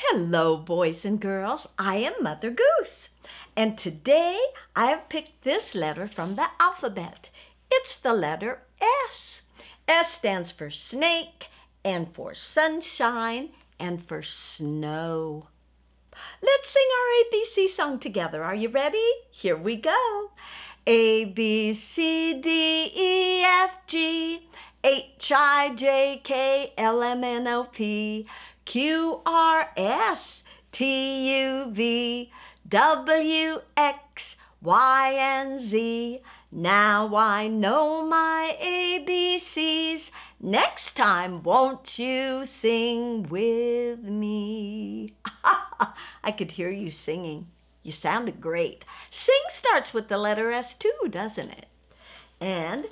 Hello, boys and girls. I am Mother Goose. And today I have picked this letter from the alphabet. It's the letter S. S stands for snake and for sunshine and for snow. Let's sing our ABC song together. Are you ready? Here we go. A, B, C, D, E, F, G, H, I, J, K, L, M, N, O, P, Q, R, S, T, U, V, W, X, Y, and Z. Now I know my ABCs. Next time, won't you sing with me? I could hear you singing. You sounded great. Sing starts with the letter S too, doesn't it? And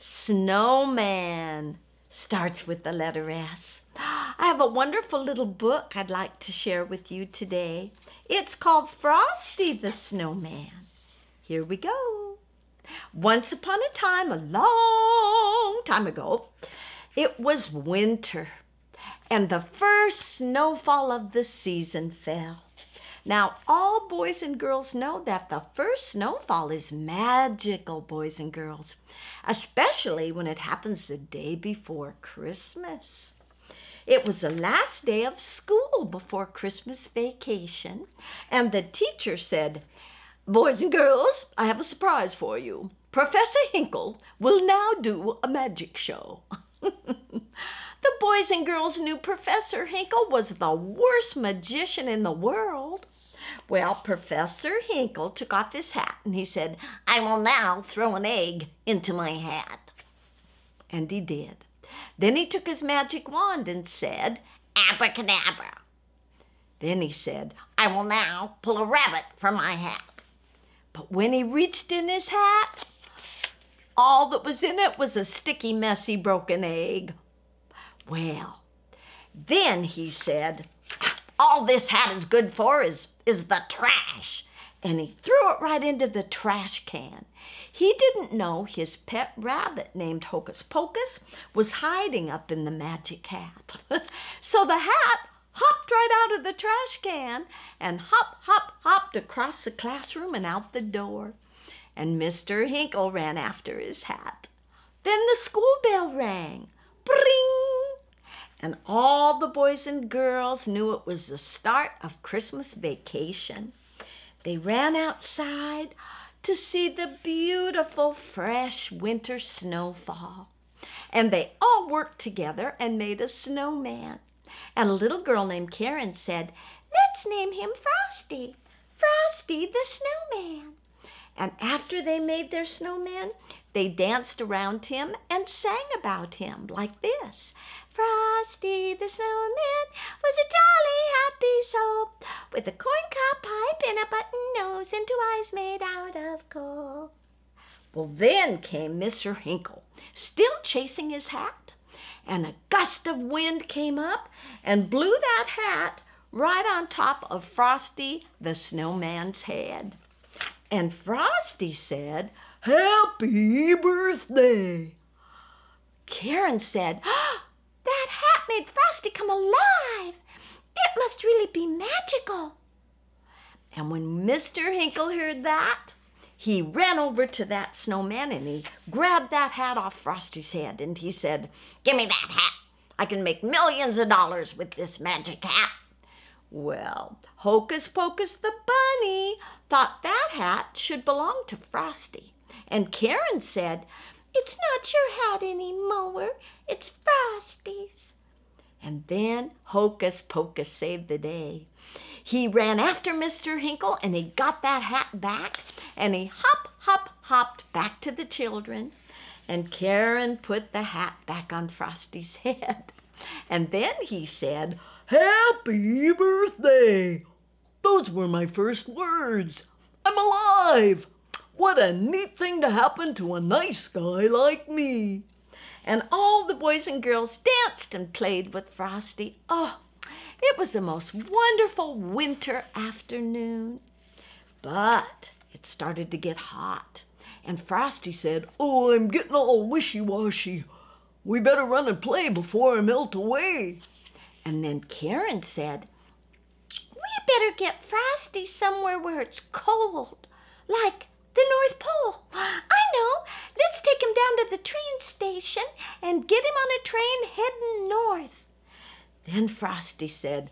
snowman starts with the letter S. I have a wonderful little book I'd like to share with you today. It's called Frosty the Snowman. Here we go. Once upon a time, a long time ago, it was winter, and the first snowfall of the season fell. Now, all boys and girls know that the first snowfall is magical, boys and girls, especially when it happens the day before Christmas. It was the last day of school before Christmas vacation, and the teacher said, Boys and girls, I have a surprise for you. Professor Hinkle will now do a magic show. the boys and girls knew Professor Hinkle was the worst magician in the world. Well, Professor Hinkle took off his hat and he said, I will now throw an egg into my hat. And he did. Then he took his magic wand and said, Abracadabra. Then he said, I will now pull a rabbit from my hat. But when he reached in his hat, all that was in it was a sticky, messy, broken egg. Well, then he said, All this hat is good for is, is the trash. And he threw it right into the trash can. He didn't know his pet rabbit named Hocus Pocus was hiding up in the magic hat. so the hat hopped right out of the trash can and hop, hop, hopped across the classroom and out the door and Mr. Hinkle ran after his hat. Then the school bell rang. Bring! And all the boys and girls knew it was the start of Christmas vacation. They ran outside to see the beautiful fresh winter snowfall. And they all worked together and made a snowman. And a little girl named Karen said, Let's name him Frosty. Frosty the Snowman. And after they made their snowman, they danced around him and sang about him like this. Frosty the snowman was a jolly happy soul with a corncob pipe and a button nose and two eyes made out of coal. Well, then came Mr. Hinkle, still chasing his hat, and a gust of wind came up and blew that hat right on top of Frosty the snowman's head. And Frosty said, Happy birthday! Karen said, oh, That hat made Frosty come alive. It must really be magical. And when Mr. Hinkle heard that, he ran over to that snowman and he grabbed that hat off Frosty's head and he said, Give me that hat. I can make millions of dollars with this magic hat. Well, Hocus Pocus the bunny thought that hat should belong to Frosty. And Karen said, It's not your hat anymore, it's Frosty's. Then Hocus Pocus saved the day. He ran after Mr. Hinkle and he got that hat back and he hop, hop, hopped back to the children. And Karen put the hat back on Frosty's head. And then he said, Happy birthday! Those were my first words. I'm alive! What a neat thing to happen to a nice guy like me. And all the boys and girls danced and played with Frosty. Oh, it was the most wonderful winter afternoon. But it started to get hot. And Frosty said, Oh, I'm getting all wishy washy. We better run and play before I melt away. And then Karen said, We better get Frosty somewhere where it's cold, like the North Pole. I know. Let's take him down to the train station and get him on a train heading north. Then Frosty said,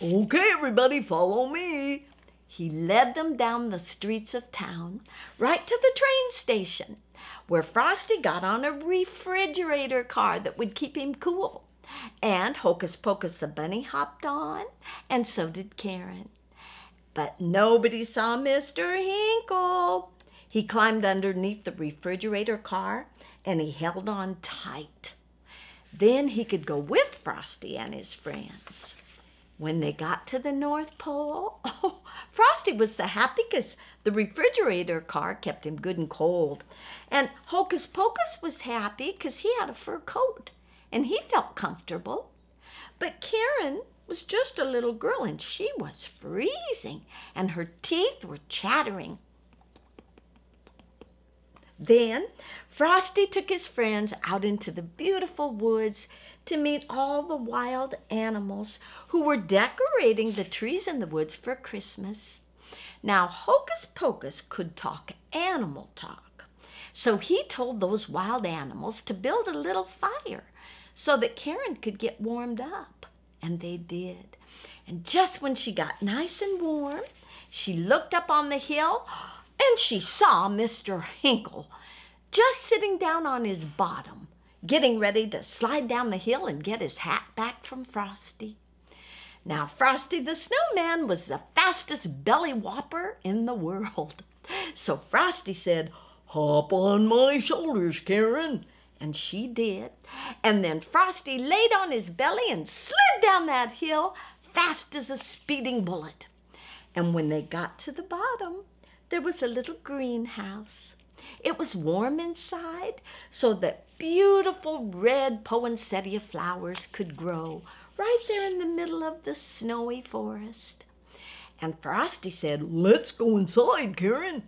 Okay, everybody, follow me. He led them down the streets of town, right to the train station, where Frosty got on a refrigerator car that would keep him cool. And Hocus Pocus the bunny hopped on, and so did Karen. But nobody saw Mr. Hinkle. He climbed underneath the refrigerator car and he held on tight. Then he could go with Frosty and his friends. When they got to the North Pole, oh, Frosty was so happy because the refrigerator car kept him good and cold. And Hocus Pocus was happy because he had a fur coat and he felt comfortable. But Karen was just a little girl and she was freezing and her teeth were chattering. Then Frosty took his friends out into the beautiful woods to meet all the wild animals who were decorating the trees in the woods for Christmas. Now, Hocus Pocus could talk animal talk, so he told those wild animals to build a little fire so that Karen could get warmed up. And they did. And just when she got nice and warm, she looked up on the hill and she saw Mr. Hinkle just sitting down on his bottom, getting ready to slide down the hill and get his hat back from Frosty. Now, Frosty the Snowman was the fastest belly whopper in the world. So Frosty said, Hop on my shoulders, Karen. And she did. And then Frosty laid on his belly and slid down that hill fast as a speeding bullet. And when they got to the bottom, there was a little greenhouse. It was warm inside so that beautiful red poinsettia flowers could grow right there in the middle of the snowy forest. And Frosty said, Let's go inside, Karen.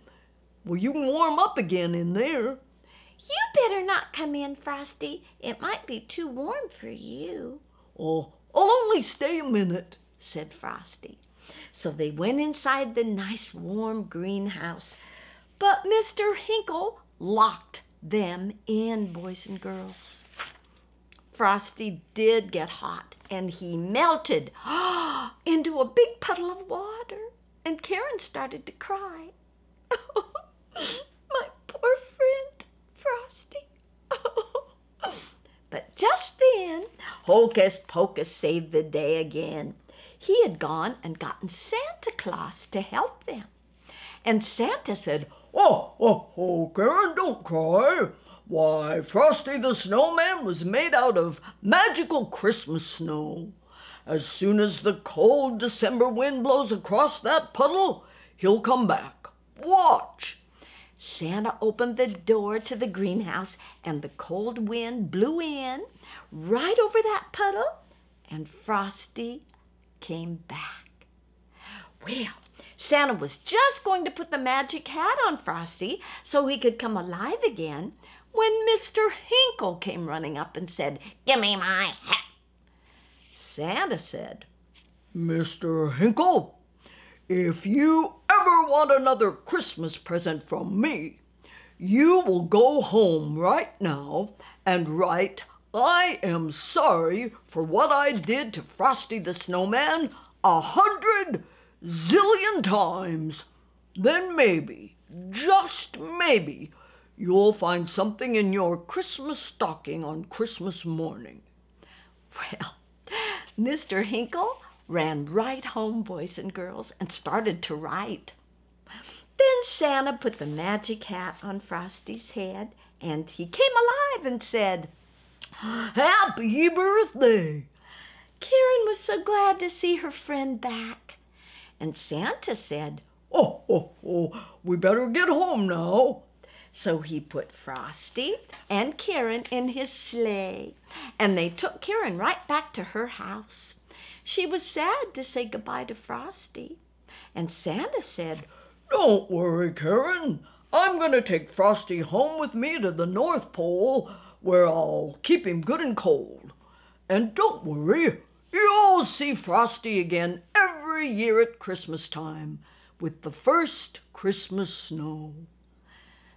Well, you can warm up again in there. You better not come in, Frosty. It might be too warm for you. Oh, I'll only stay a minute, said Frosty. So they went inside the nice warm greenhouse. But Mr. Hinkle locked them in, boys and girls. Frosty did get hot and he melted into a big puddle of water. And Karen started to cry. My poor friend, Frosty. But just then, Hocus Pocus saved the day again. He had gone and gotten Santa Claus to help them. And Santa said, Oh, oh, oh, Karen, don't cry. Why, Frosty the Snowman was made out of magical Christmas snow. As soon as the cold December wind blows across that puddle, he'll come back. Watch. Santa opened the door to the greenhouse, and the cold wind blew in right over that puddle, and Frosty came back. Well, Santa was just going to put the magic hat on Frosty so he could come alive again when Mr. Hinkle came running up and said, Give me my hat. Santa said, Mr. Hinkle, if you ever want another Christmas present from me, you will go home right now and write, I am sorry for what I did to Frosty the Snowman a hundred zillion times. Then maybe, just maybe, you'll find something in your Christmas stocking on Christmas morning. Well, Mr. Hinkle ran right home, boys and girls, and started to write. Then Santa put the magic hat on Frosty's head, and he came alive and said, Happy birthday! Karen was so glad to see her friend back. And Santa said, Oh, oh, oh, we better get home now. So he put Frosty and Karen in his sleigh, and they took Karen right back to her house. She was sad to say goodbye to Frosty, and Santa said, Don't worry, Karen. I'm going to take Frosty home with me to the North Pole, where I'll keep him good and cold. And don't worry, you'll see Frosty again every year at Christmas time with the first Christmas snow.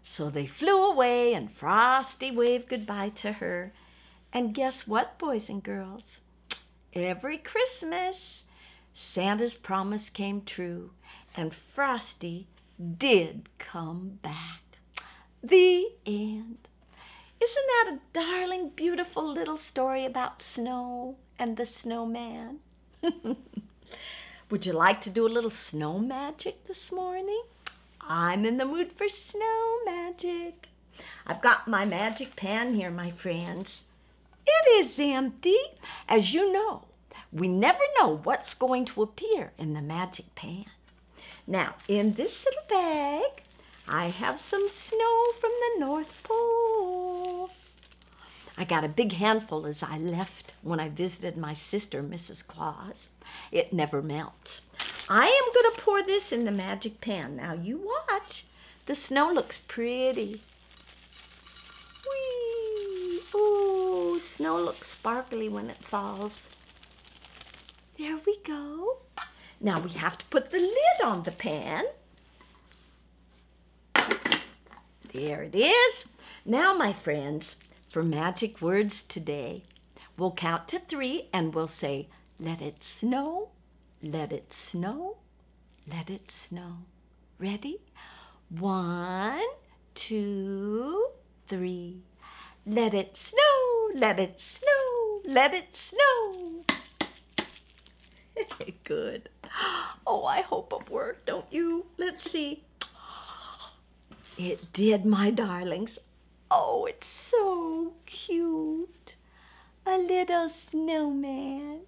So they flew away, and Frosty waved goodbye to her. And guess what, boys and girls? Every Christmas, Santa's promise came true, and Frosty did come back. The end. Isn't that a darling, beautiful little story about snow and the snowman? Would you like to do a little snow magic this morning? I'm in the mood for snow magic. I've got my magic pan here, my friends. It is empty. As you know, we never know what's going to appear in the magic pan. Now, in this little bag, I have some snow from the North Pole. I got a big handful as I left when I visited my sister, Mrs. Claus. It never melts. I am going to pour this in the magic pan. Now you watch. The snow looks pretty. Whee! Ooh, snow looks sparkly when it falls. There we go. Now we have to put the lid on the pan. There it is. Now, my friends, for magic words today, we'll count to three and we'll say, let it snow, let it snow, let it snow. Ready? One, two, three. Let it snow, let it snow, let it snow. Good. Oh, I hope it worked, don't you? Let's see. It did, my darlings. Oh, it's so cute. A little snowman.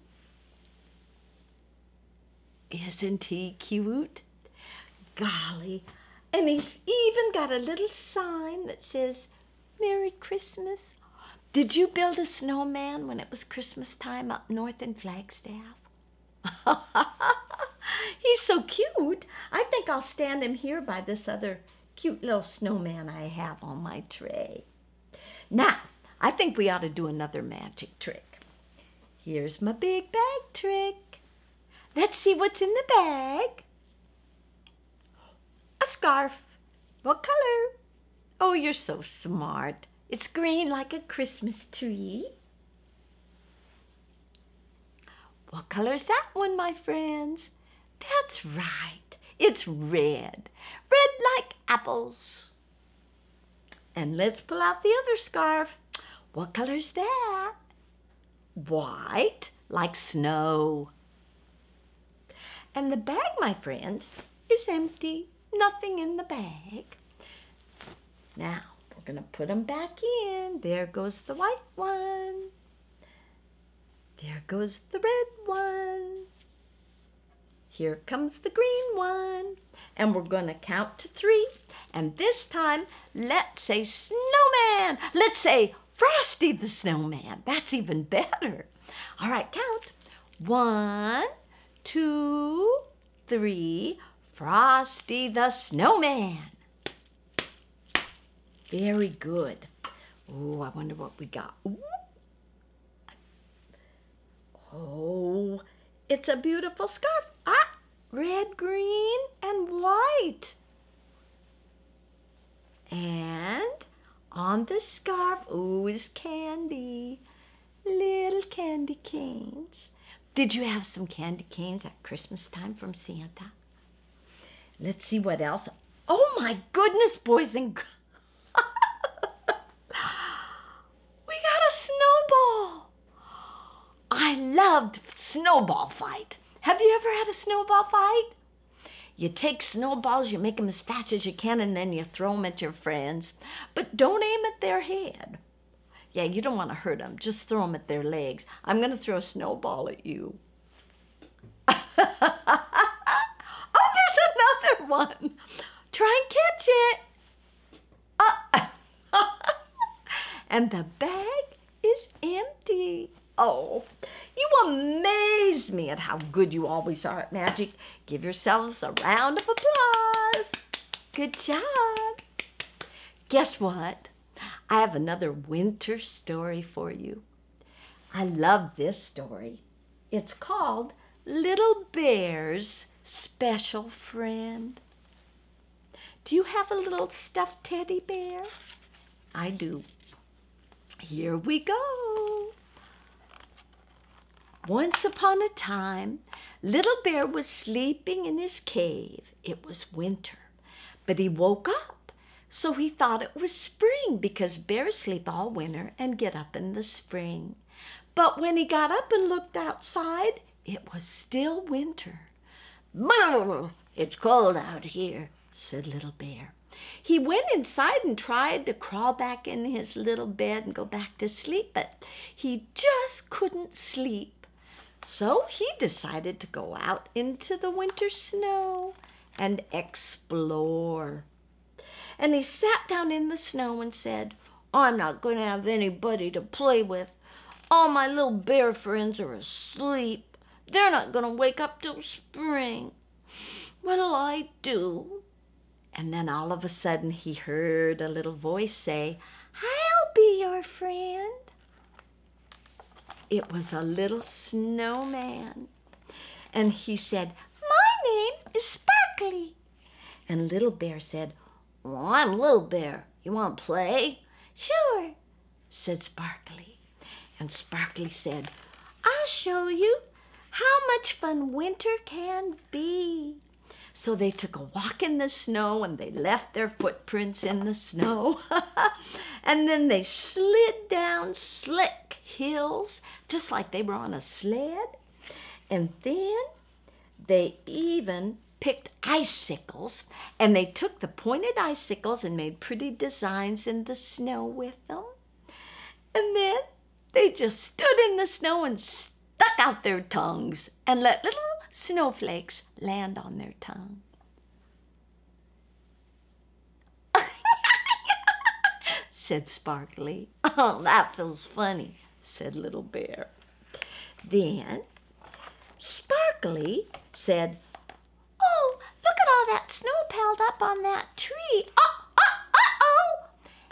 Isn't he cute? Golly. And he's even got a little sign that says, Merry Christmas. Did you build a snowman when it was Christmas time up north in Flagstaff? he's so cute. I think I'll stand him here by this other cute little snowman I have on my tray. Now, I think we ought to do another magic trick. Here's my big bag trick. Let's see what's in the bag. A scarf. What color? Oh, you're so smart. It's green like a Christmas tree. What color's that one, my friends? That's right. It's red. Red like apples. And let's pull out the other scarf. What color's that? White, like snow. And the bag, my friends, is empty. Nothing in the bag. Now, we're going to put them back in. There goes the white one. There goes the red one. Here comes the green one. And we're going to count to three. And this time, let's say snowman. Let's say Frosty the snowman. That's even better. All right, count. One, two, three. Frosty the snowman. Very good. Oh, I wonder what we got. Ooh. Oh, it's a beautiful scarf. Ah, red, green, and white. And on the scarf, ooh, is candy. Little candy canes. Did you have some candy canes at Christmas time from Santa? Let's see what else. Oh my goodness, boys and girls. we got a snowball. I loved snowball fight. Have you ever had a snowball fight? You take snowballs, you make them as fast as you can, and then you throw them at your friends. But don't aim at their head. Yeah, you don't want to hurt them. Just throw them at their legs. I'm going to throw a snowball at you. oh, there's another one. Try and catch it. Uh, and the bag is empty. Oh, you amaze me at how good you always are at magic. Give yourselves a round of applause. Good job. Guess what? I have another winter story for you. I love this story. It's called Little Bear's special friend. Do you have a little stuffed teddy bear? I do. Here we go. Once upon a time, Little Bear was sleeping in his cave. It was winter, but he woke up, so he thought it was spring because bears sleep all winter and get up in the spring. But when he got up and looked outside, it was still winter. Brr, it's cold out here, said Little Bear. He went inside and tried to crawl back in his little bed and go back to sleep, but he just couldn't sleep. So he decided to go out into the winter snow and explore. And he sat down in the snow and said, I'm not going to have anybody to play with. All my little bear friends are asleep. They're not going to wake up till spring. What'll I do? And then all of a sudden he heard a little voice say, I'll be your friend. It was a little snowman. And he said, My name is Sparkly. And Little Bear said, Well, I'm Little Bear. You want to play? Sure, said Sparkly. And Sparkly said, I'll show you how much fun winter can be. So they took a walk in the snow and they left their footprints in the snow. and then they slid down slick hills just like they were on a sled. And then they even picked icicles and they took the pointed icicles and made pretty designs in the snow with them. And then they just stood in the snow and stuck out their tongues and let little snowflakes land on their tongue. said Sparkly. Oh, that feels funny, said Little Bear. Then Sparkly said, Oh, look at all that snow piled up on that tree. Oh, oh, oh, oh.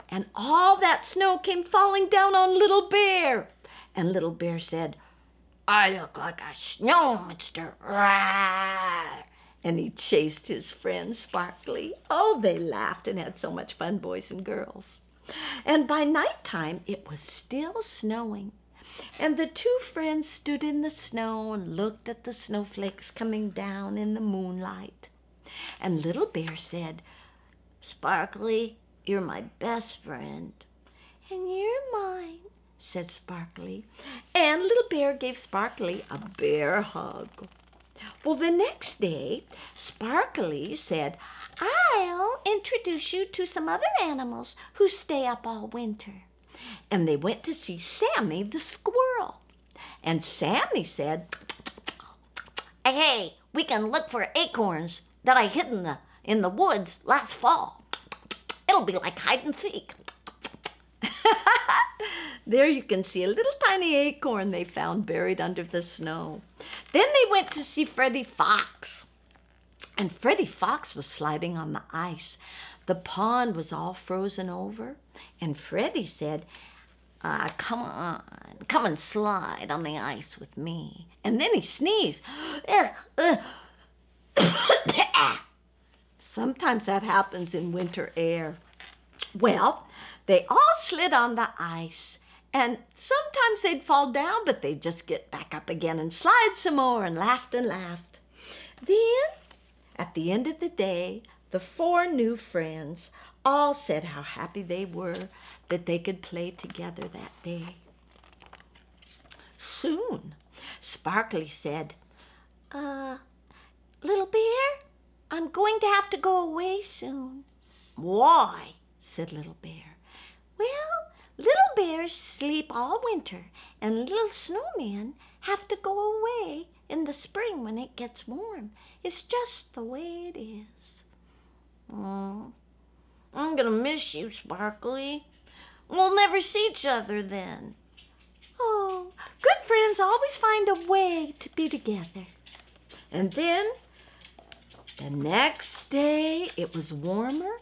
And all that snow came falling down on Little Bear. And Little Bear said, I look like a snow monster. And he chased his friend Sparkly. Oh, they laughed and had so much fun, boys and girls. And by night time, it was still snowing. And the two friends stood in the snow and looked at the snowflakes coming down in the moonlight. And Little Bear said, Sparkly, you're my best friend. And you're mine, said Sparkly. And Little Bear gave Sparkly a bear hug. Well, the next day, Sparkly said, I'll introduce you to some other animals who stay up all winter. And they went to see Sammy the squirrel. And Sammy said, Hey, we can look for acorns that I hid in the, in the woods last fall. It'll be like hide and seek. there you can see a little tiny acorn they found buried under the snow. Then they went to see Freddie Fox. And Freddie Fox was sliding on the ice. The pond was all frozen over. And Freddie said, uh, come on, come and slide on the ice with me. And then he sneezed. Sometimes that happens in winter air. Well, they all slid on the ice, and sometimes they'd fall down, but they'd just get back up again and slide some more and laughed and laughed. Then, at the end of the day, the four new friends all said how happy they were that they could play together that day. Soon, Sparkly said, Uh, Little Bear, I'm going to have to go away soon. Why? said Little Bear. Well, little bears sleep all winter, and little snowmen have to go away in the spring when it gets warm. It's just the way it is. Oh, I'm gonna miss you, Sparkly. We'll never see each other then. Oh, good friends always find a way to be together. And then the next day it was warmer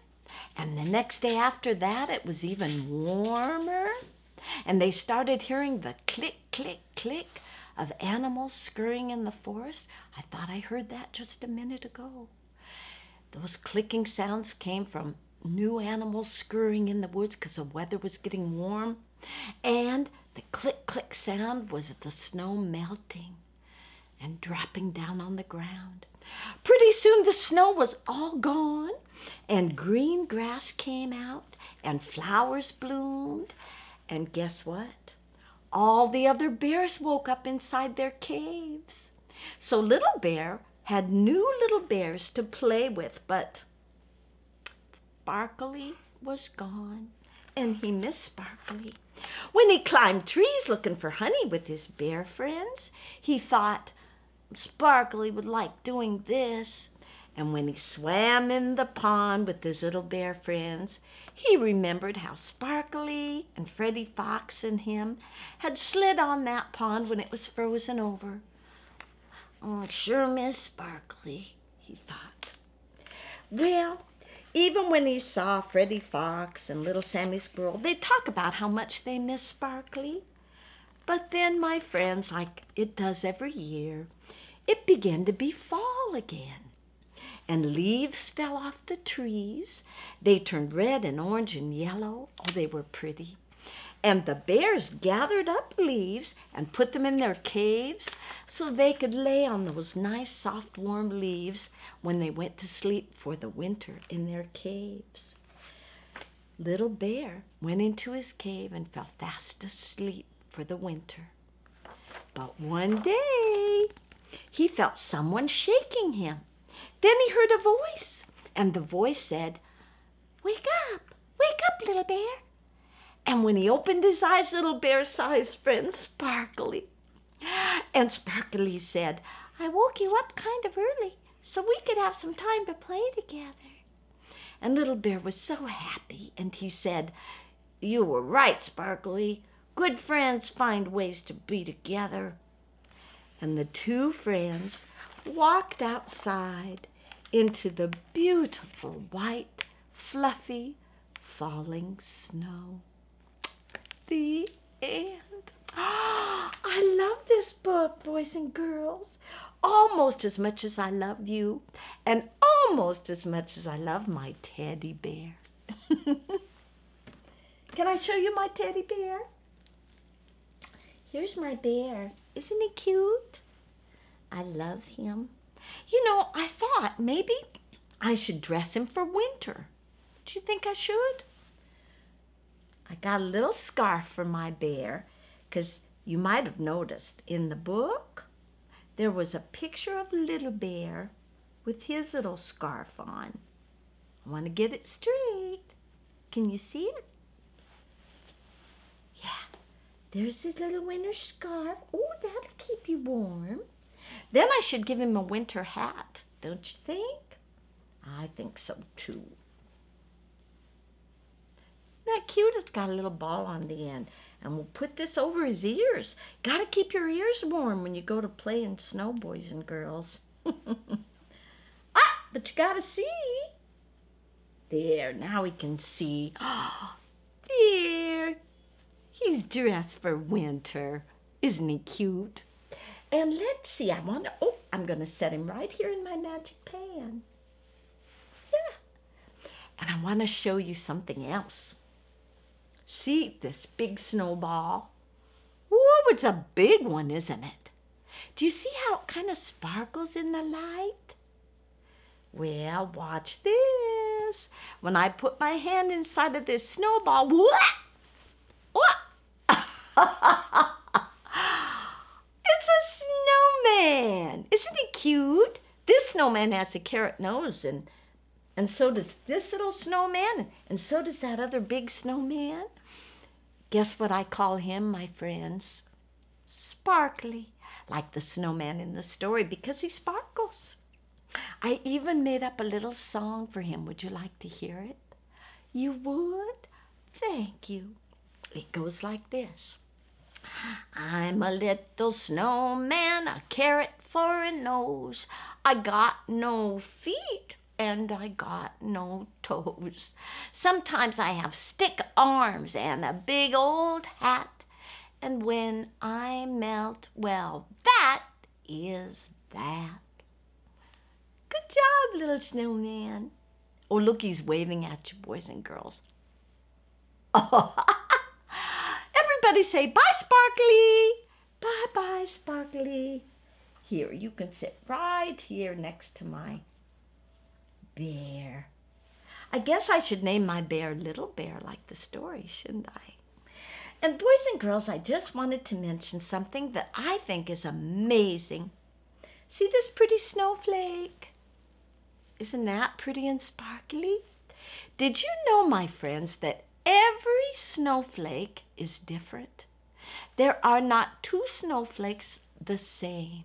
and the next day after that, it was even warmer. And they started hearing the click, click, click of animals scurrying in the forest? I thought I heard that just a minute ago. Those clicking sounds came from new animals scurrying in the woods because the weather was getting warm. And the click click sound was the snow melting and dropping down on the ground. Pretty soon the snow was all gone, and green grass came out, and flowers bloomed. And guess what? All the other bears woke up inside their caves. So Little Bear had new little bears to play with, but Sparkly was gone, and he missed Sparkly. When he climbed trees looking for honey with his bear friends, he thought, Sparkly would like doing this. And when he swam in the pond with his little bear friends, he remembered how Sparkly and Freddie Fox and him had slid on that pond when it was frozen over. Oh, sure miss Sparkly, he thought. Well, even when he saw Freddie Fox and little Sammy Squirrel, they'd talk about how much they miss Sparkly. But then, my friends, like it does every year, it began to be fall again. And leaves fell off the trees. They turned red and orange and yellow. Oh, they were pretty. And the bears gathered up leaves and put them in their caves so they could lay on those nice, soft, warm leaves when they went to sleep for the winter in their caves. Little Bear went into his cave and fell fast asleep for the winter. But one day, he felt someone shaking him. Then he heard a voice, and the voice said, Wake up, wake up, little bear. And when he opened his eyes, little bear saw his friend Sparkly. And Sparkly said, I woke you up kind of early so we could have some time to play together. And Little Bear was so happy, and he said, You were right, Sparkly. Good friends find ways to be together and the two friends walked outside into the beautiful white, fluffy, falling snow. The end. I love this book, boys and girls, almost as much as I love you, and almost as much as I love my teddy bear. Can I show you my teddy bear? Here's my bear. Isn't he cute? I love him. You know, I thought maybe I should dress him for winter. Do you think I should? I got a little scarf for my bear because you might have noticed in the book there was a picture of Little Bear with his little scarf on. I want to get it straight. Can you see it? Yeah, there's his little winter scarf. Oh, that'll keep you warm. Then I should give him a winter hat, don't you think? I think so too. That cute, it's got a little ball on the end. And we'll put this over his ears. Gotta keep your ears warm when you go to play in snow, boys and girls. ah, but you gotta see. There, now we can see. Ah there, He's dressed for winter. Isn't he cute? And let's see, I want to, oh, I'm going to set him right here in my magic pan. Yeah. And I want to show you something else. See this big snowball? Whoa, it's a big one, isn't it? Do you see how it kind of sparkles in the light? Well, watch this. When I put my hand inside of this snowball, what? What? it's a snowman. Isn't he cute? This snowman has a carrot nose and and so does this little snowman and so does that other big snowman. Guess what I call him, my friends? Sparkly, like the snowman in the story because he sparkles. I even made up a little song for him. Would you like to hear it? You would? Thank you. It goes like this. I'm a little snowman, a carrot for a nose. I got no feet and I got no toes. Sometimes I have stick arms and a big old hat. and when I melt, well, that is that. Good job, little snowman. Oh, look, he's waving at you, boys and girls. Everybody say bye, Sparkly. Bye bye, Sparkly. Here, you can sit right here next to my bear. I guess I should name my bear Little Bear like the story, shouldn't I? And boys and girls, I just wanted to mention something that I think is amazing. See this pretty snowflake? Isn't that pretty and sparkly? Did you know, my friends, that every snowflake is different? There are not two snowflakes the same.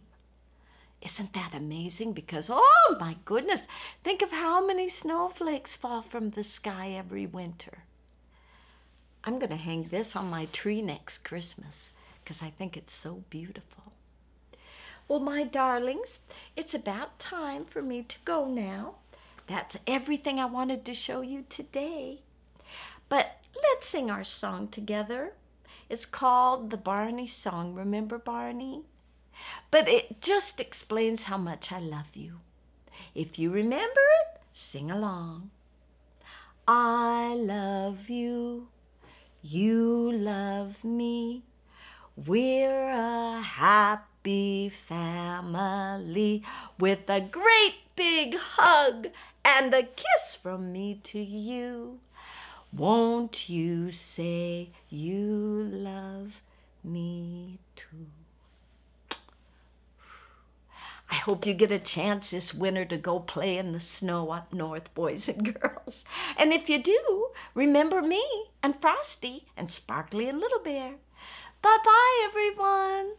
Isn't that amazing? Because, oh my goodness, think of how many snowflakes fall from the sky every winter. I'm going to hang this on my tree next Christmas because I think it's so beautiful. Well, my darlings, it's about time for me to go now. That's everything I wanted to show you today. But let's sing our song together. It's called the Barney Song. Remember Barney? But it just explains how much I love you. If you remember it, sing along. I love you. You love me. We're a happy family with a great big hug and a kiss from me to you. Won't you say you love me too? I hope you get a chance this winter to go play in the snow up north, boys and girls. And if you do, remember me and Frosty and Sparkly and Little Bear. Bye bye, everyone.